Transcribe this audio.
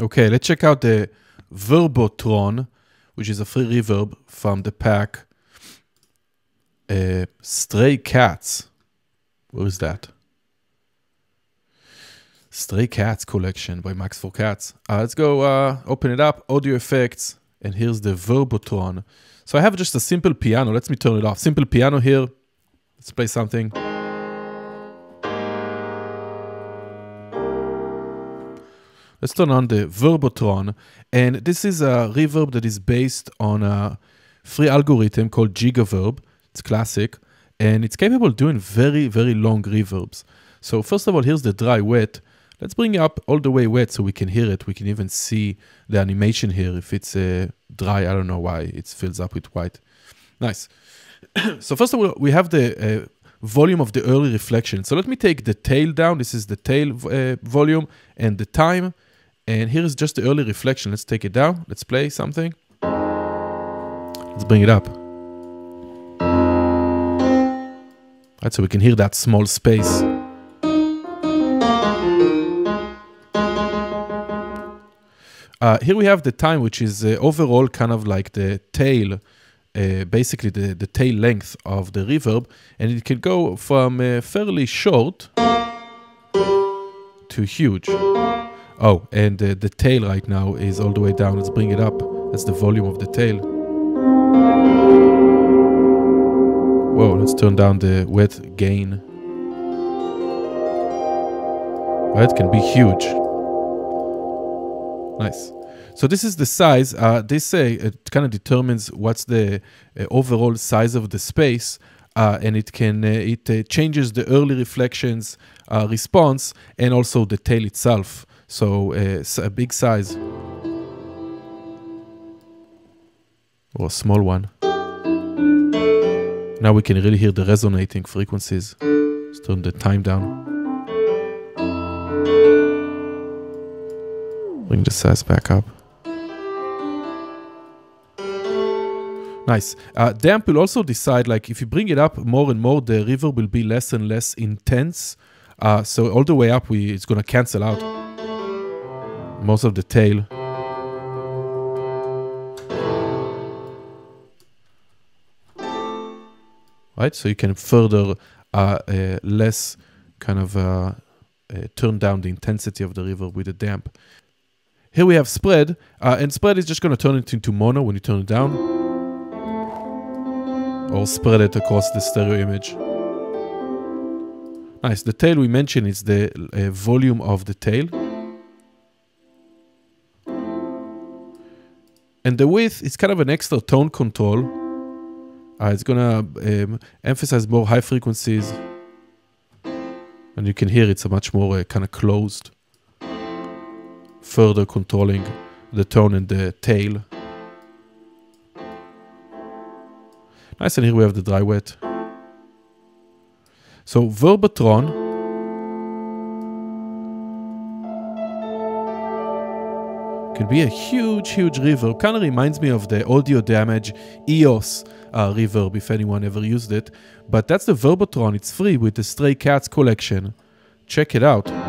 Okay, let's check out the Verbotron, which is a free reverb from the pack uh, Stray Cats. Where is that? Stray Cats collection by Max for Cats. Uh, let's go uh, open it up, audio effects, and here's the Verbotron. So I have just a simple piano. Let me turn it off. Simple piano here. Let's play something. Let's turn on the Verbotron. And this is a reverb that is based on a free algorithm called Gigaverb. It's classic. And it's capable of doing very, very long reverbs. So first of all, here's the dry wet. Let's bring it up all the way wet so we can hear it. We can even see the animation here. If it's uh, dry, I don't know why. It fills up with white. Nice. so first of all, we have the uh, volume of the early reflection. So let me take the tail down. This is the tail uh, volume and the time. And here is just the early reflection. Let's take it down. Let's play something. Let's bring it up. Right, so we can hear that small space. Uh, here we have the time, which is uh, overall kind of like the tail, uh, basically the, the tail length of the reverb. And it can go from uh, fairly short to huge. Oh, and uh, the tail right now is all the way down. Let's bring it up. That's the volume of the tail. Whoa, let's turn down the wet gain. Right, can be huge. Nice. So this is the size. Uh, they say it kind of determines what's the uh, overall size of the space, uh, and it can uh, it uh, changes the early reflections uh, response and also the tail itself. So a big size or a small one. Now we can really hear the resonating frequencies. Let's turn the time down. Bring the size back up. Nice. Uh, the amp will also decide, like, if you bring it up more and more, the reverb will be less and less intense. Uh, so all the way up, we it's gonna cancel out most of the tail. Right, so you can further uh, uh, less kind of uh, uh turn down the intensity of the reverb with the damp. Here we have spread, uh, and spread is just going to turn it into mono when you turn it down, or spread it across the stereo image. Nice. The tail we mentioned is the uh, volume of the tail. And the width is kind of an extra tone control. Uh, it's gonna um, emphasize more high frequencies. And you can hear it's a much more uh, kind of closed. Further controlling the tone and the tail. Nice, and here we have the dry wet. So Verbotron can be a huge, huge reverb. Kind of reminds me of the Audio Damage EOS uh, reverb, if anyone ever used it. But that's the Verbotron. It's free with the Stray Cats collection. Check it out.